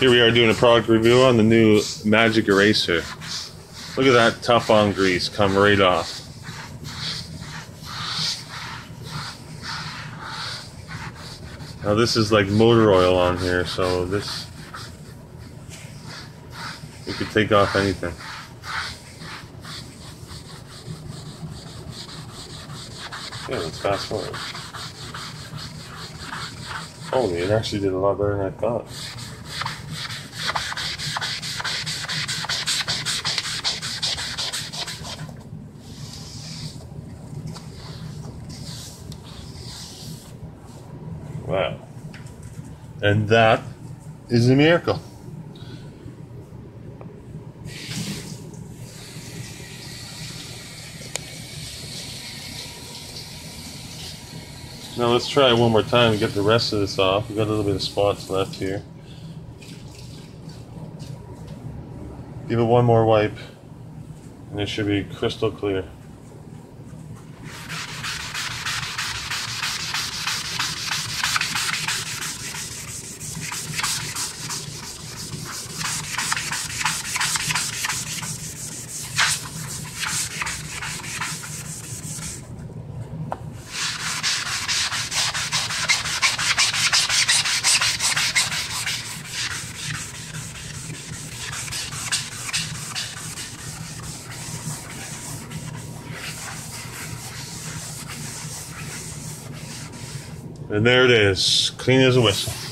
Here we are doing a product review on the new Magic Eraser. Look at that tough on grease come right off. Now this is like motor oil on here, so this you could take off anything. Yeah, let's fast forward. Holy, it actually did a lot better than I thought. Wow. And that is a miracle. Now let's try one more time to get the rest of this off. We've got a little bit of spots left here. Give it one more wipe and it should be crystal clear. And there it is, clean as a whistle.